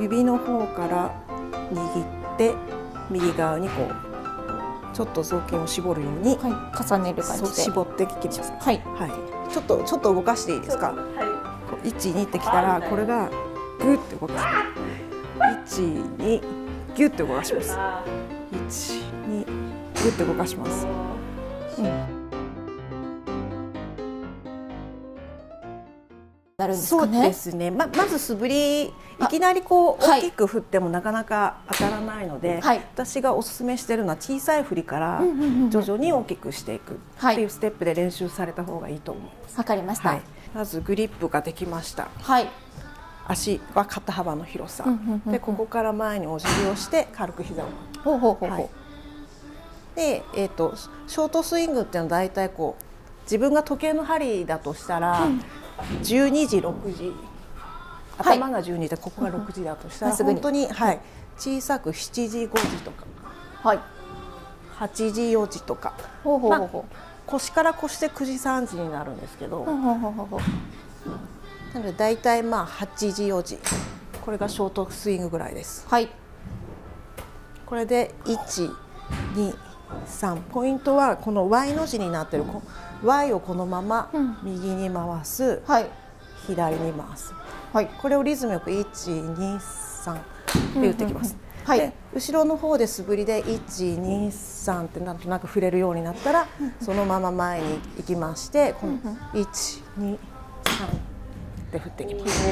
指の方から握って右側にこうちょっと雑巾を絞るように、はい、重ねる感じで絞ってきます。はいはい。ちょっとちょっと動かしていいですか？一二ってきたらこれがグって動かす。一二ギュって動かします。一二ギュって動かします。うん。なるんですそうかねですね。ままず素振りいきなりこうはい。大きく振ってもなかなか当たらないので、はい。私がおすすめしているのは小さい振りから徐々に大きくしていくっていうステップで練習された方がいいと思います。わかりました。はい。まずグリップができました。はい。足は肩幅の広さ、うんうんうんうん。でここから前にお辞儀をして軽く膝を。ほうほうほうほう、はい。で、えー、とショートスイングっていうのは大体こう自分が時計の針だとしたら、12時6時。はい。頭が12でここが6時だとしたら、まっすぐに。本当に、はい、小さく7時5時とか。はい。8時4時とか。ほうほうほうほ腰から腰で9時3時になるんですけど、うほうほうほうほうほう。なので大体まあ8時4時。これがショートスイングぐらいです。はい。これで1、2、3ポイントはこの Y の字になってる。こ Y をこのままうん。右に回す、はい。左に回す。はい。これをリズムよく1、2、3って打ってきます。はい。で後ろの方で素振りで1、2、3ってなんとなく触れるようになったらそのまま前に行きましてこの1、2、3って振ってきます。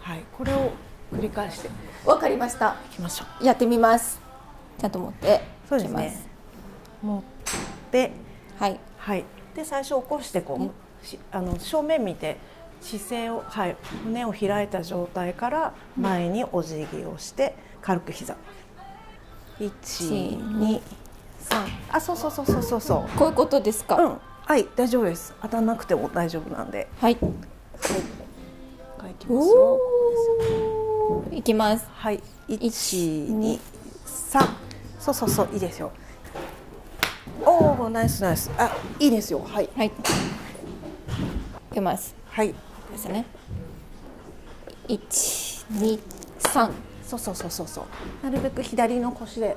はい、これを繰り返していわかりました。きましょう。やってみます。ちゃんと持ってそうですね。持ってはい。はい、で最初起こしてこう、しあの正面見て姿勢を、はい、胸を開いた状態から前にお辞儀をして軽く膝。123あそうそうそうそうそうそこういうことですか、ううん。はい大丈夫です。当たらなくても大丈夫なんで。はい。はいいきますよ。いきます。はい。123そうそうそういいですよおおナイスナイス。あいいですよ。はい。はい。いきます。はい。ですね。一二三そうそうそうそうそう。なるべく左の腰で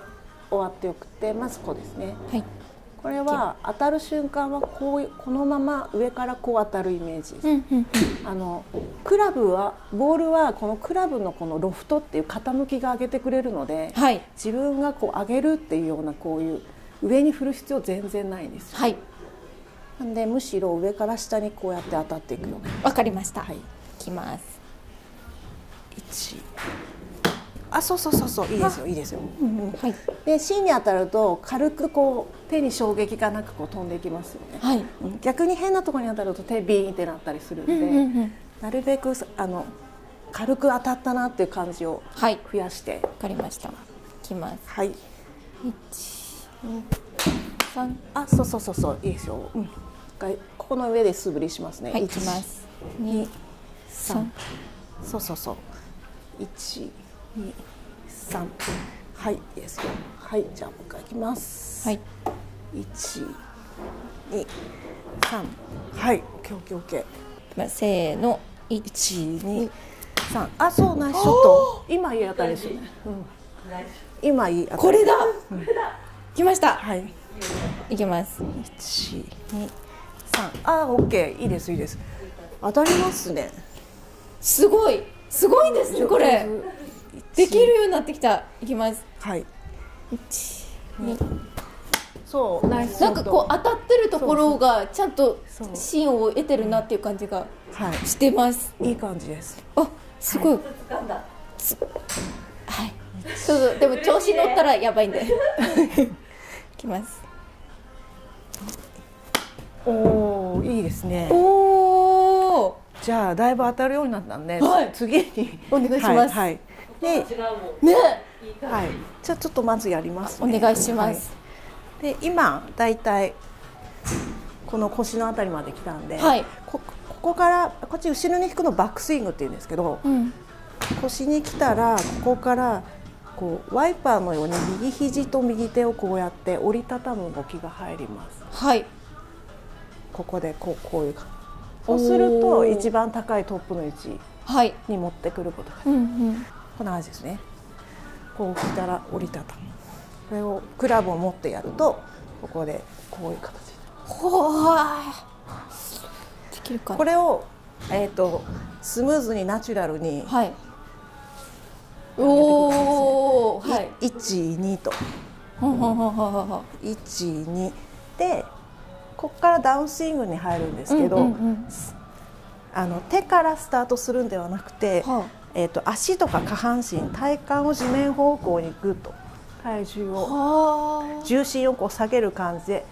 終わってよくてまずこうですね。はい。これは当たる瞬間はこうこのまま上からこう当たるイメージです、うんうん。あのクラブはボールはこのクラブのこのロフトっていう傾きが上げてくれるので、はい。自分がこう上げるっていうようなこういう上に振る必要全然ないんですよ。はい。なんでむしろ上から下にこうやって当たっていくようなわかりました、はい。いきます。1あそうそうそうそう。いいですよいいですよ、はい。で芯に当たると軽くこう手に衝撃がなくこう飛んでいきますよね、はい。うん。逆に変なところに当たると手ビーンってなったりするんで、うんうんうん。なるべくあの軽く当たったなっていう感じをはい。増やして。わかりました。いきます。はい三あそうそうそうそういいですよ、うん、がここの上で素振りしますね。はいい一きます。二二三。三。そうそうそう。一二三。はいいいです。よはいじゃあもう一回いきます。はい。一二三。はいオッケーオッケーオッケー。まあせーの。一一二三。あそうナイスショット。今いい当たりですよね、うん、今いい当たり。これだ、きました。はい。いきます。一二三あオッケーいいですいいです。当たりますね。すごい。すごいですねこれ。できるようになってきた。いきます。はい。一二そうナイスなんかこう当たってるところがちゃんと芯を得てるなっていう感じがはしてます。いいい感じです。あすごい。つはい。そうそうでも調子乗ったらやばいんで。い きます。おおいいですね。おおじゃあだいぶ当たるようになったんで、はい。次に。お願いします。はい、はい、で、ね。はい、じゃあちょっとまずやります、おね、願いします。はい。で今だいたいこの腰のあたりまで来たんで、はい。こここからこっち後ろに引くのバックスイングって言うんですけど、うん。腰に来たらここからこうワイパーのように右肘と右手をこうやって折りたたむ動きが入ります。はい。ここでこうこういう感じそうすると一番高いトップの位置はい。に持ってくることがうんうん。こんな感じですね。こう来たら折りたたむ。これをクラブを持ってやるとここでこういう形にほーできるかなこれを、えー、とスムーズにナチュラルにはい。おおはい。12と。ほんほんほんほんほんほん12でここからダウンスイングに入るんですけど、あの手からスタートするんではなくて、はえー、と足とか下半身体幹を地面方向にグッと体重あをは重心をこう下げる感じで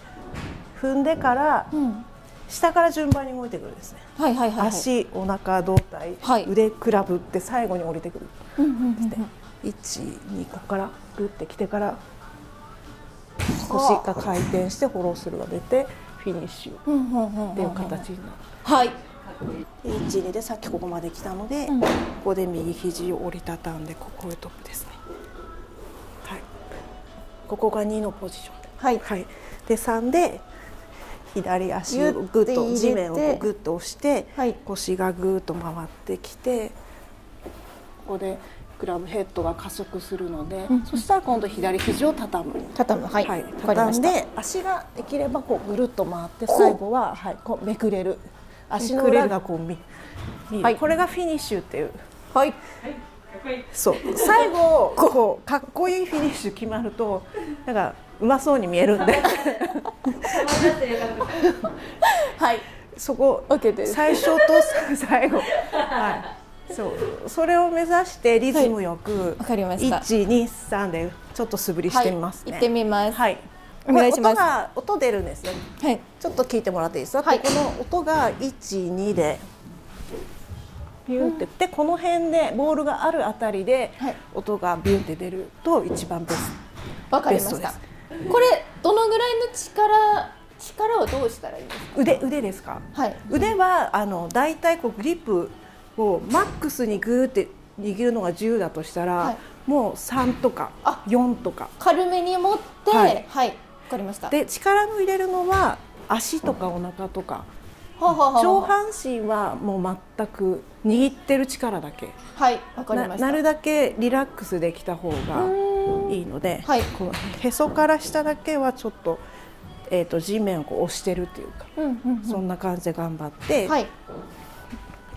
踏んでからあうん。下から順番に動いてくるんですね。はいはいはいはい。足、お腹、胴体、はい。腕、クラブって最後に降りてくる。うんうんうんうん一、二ここからグってきてから腰が回転してフォロースルーが出てフィニッシュっていう形になる。はい一二でさっきここまで来たので、うんここで右肘を折りたたんでここへトップですね。はい。ここが二のポジション。はいはい。で三で左足をグッと地面をグッと押して、はい腰がグッと回ってきてここでクラブヘッドが加速するので、うんそしたら今度左肘を畳む。畳む。はい。はい、畳んで足ができればこうぐるっと回って最後は、はい、こうめくれる。足の裏がこう見見る。はい。これがフィニッシュっていう。はい。そう。最後こうかっこいいフィニッシュ決まるとなんかうまそうに見えるんで。はい。そこ OK です。最初と最後。はいそう。それを目指してリズムよく、わかりました。一二三でちょっと素振りしてみますね、はい、行ってみます。はい。お願いします。音が音出るんですよはい。ちょっと聞いてもらっていいですか、はい。ここの音が1、2でビューって、でこの辺でボールがあるあたりではい。音がビューって出ると一番ベスわかりました。これどのぐらいの力力をどうしたらいいですか？ト腕腕ですか？はい。腕はあの大体こうグリップをマックスにグーって握るのが10だとしたら、はい。もう3とかあ4とか。軽めに持ってははいい、わかりました。で力の入れるのは足とかお腹とか。はあはあはあ上半身はもう全く握ってる力だけ。はいわかりました。ななるだけリラックスできた方がいいので、はい。こうへそから下だけはちょっと,、えー、と地面をこう押してるっていうか、うんうんうん。そんな感じで頑張って、はい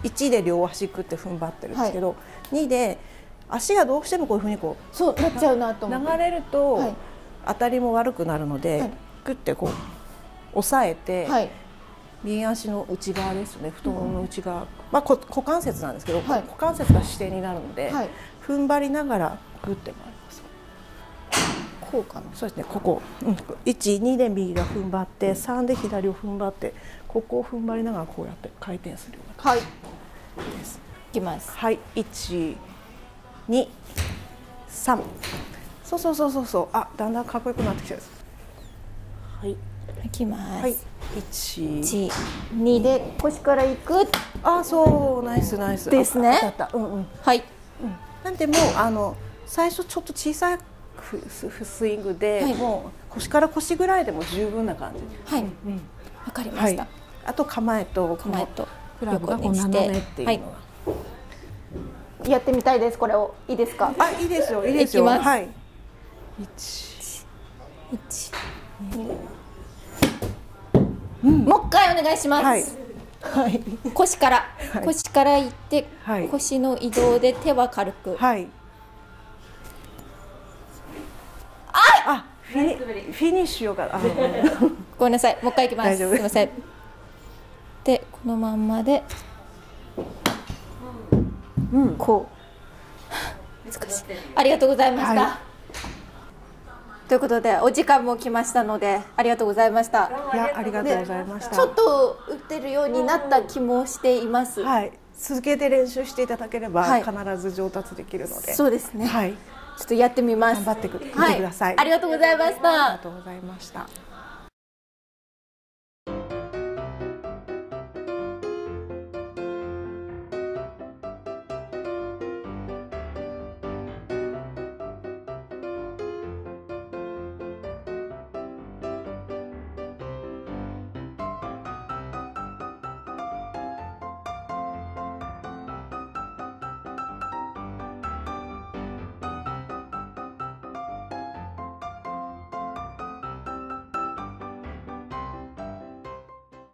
1で両足くって踏ん張ってるんですけど、2で足がどうしてもこういうふうにこそうなっちゃうなと流れると、はい。当たりも悪くなるので、はい。グッてこう押さえて、はい。右足の内側ですね。太ももの内側、まあ、こ股関節なんですけど、はい。股関節が支点になるので、はい。踏ん張りながらグッて回ります。こうかな。そうですね。ここ、うん、12で右が踏ん張って3で左を踏ん張ってここを踏ん張りながらこうやって回転するようなはい。い感じです。きます。はい1 2 3そうそうそうそうそう。あだんだんかっこよくなってきてるはい。いきます、はい1一二で腰からいく。あそうナイスナイス。ですね。うんうん。はい。なんでもうあの最初ちょっと小さいフススイングで、はい。もう腰から腰ぐらいでも十分な感じ。はい。うんわかりまはい。した、。あと構えと構えと横にして。斜めってい。やってみたいですこれを。いいですか？あいいですよいいですよ。いきます。はい。一一もう一回お願いします、はい。はい。腰から、はい。腰からいって、はい。腰の移動で手は軽く、はい。あフィニフィニッシュよかった。あごめんなさい。もう一回いきます。大丈夫すいませんでこのまんまで。うん。こう。難しい。ありがとうございました、はということでお時間も来ましたのでありがとうございました。いやありがとうございました。ちょっと打ってるようになった気もしています、はい。続けて練習していただければ、はい。必ず上達できるので。そうですね、はい。ちょっとやってみます。頑張ってく見てはいください。ありがとうございました。ありがとうございました。